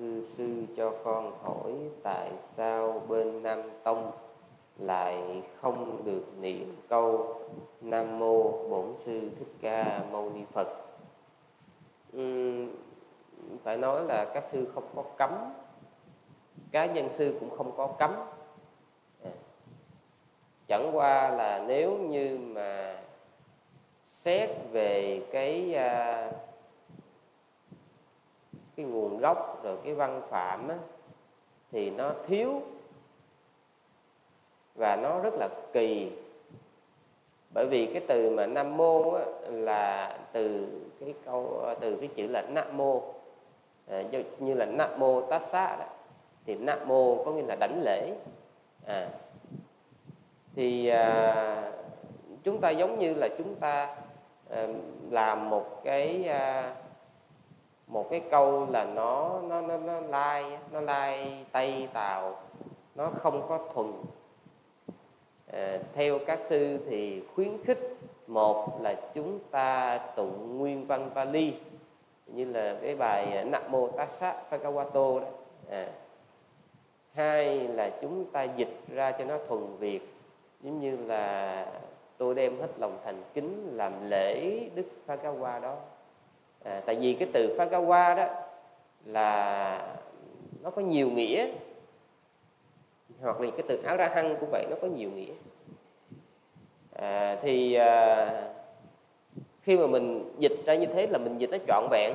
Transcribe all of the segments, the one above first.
thưa sư cho con hỏi tại sao bên Nam Tông lại không được niệm câu Nam Mô Bổn Sư Thích Ca Mâu Ni Phật uhm, phải nói là các sư không có cấm cá nhân sư cũng không có cấm à. chẳng qua là nếu như mà xét về cái uh, cái nguồn gốc rồi cái văn phạm á, thì nó thiếu và nó rất là kỳ. Bởi vì cái từ mà nam mô á, là từ cái câu từ cái chữ là nam mô à, như là nam mô tát xá đó thì nam mô có nghĩa là đảnh lễ. À, thì à, chúng ta giống như là chúng ta à, làm một cái à, một cái câu là nó nó nó nó lai nó lai tây tàu nó không có thuần à, theo các sư thì khuyến khích một là chúng ta tụng nguyên văn Pali như là cái bài à, Namo Tassa Bhagavato đó à. hai là chúng ta dịch ra cho nó thuần việt giống như là tôi đem hết lòng thành kính làm lễ đức Bhagawa đó à, tại vì cái từ Bhagawa đó là nó có nhiều nghĩa. Hoặc là cái từ áo ra hăng cũng vậy nó có nhiều nghĩa. À, thì à, khi mà mình dịch ra như thế là mình dịch nó trọn vẹn.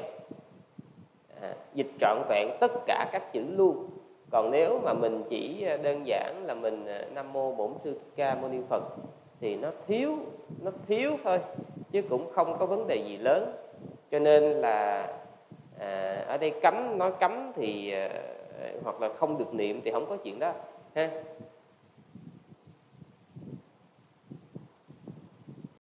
À, dịch trọn vẹn tất cả các chữ luôn. Còn nếu mà mình chỉ à, đơn giản là mình à, nam mô bổn sư thích ca mâu ni phật thì nó thiếu nó thiếu thôi chứ cũng không có vấn đề gì lớn cho nên là à, ở đây cấm nói cấm thì à, hoặc là không được niệm thì không có chuyện đó ha?